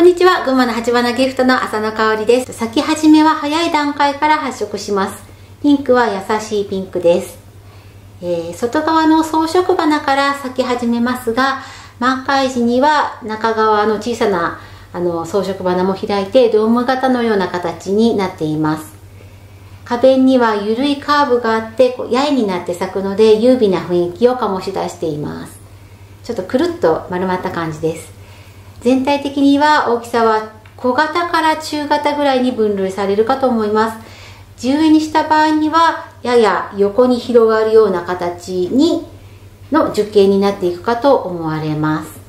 こんにちは。群馬の八花ギフトの浅野香織です。咲き始めは早い段階から発色します。ピンクは優しいピンクです。えー、外側の装飾花から咲き始めますが、満開時には中側の小さなあの装飾花も開いてドーム型のような形になっています。花弁には緩いカーブがあってこう八重になって咲くので優美な雰囲気を醸し出しています。ちょっとくるっと丸まった感じです。全体的には大きさは小型から中型ぐらいに分類されるかと思います。自由にした場合にはやや横に広がるような形にの樹形になっていくかと思われます。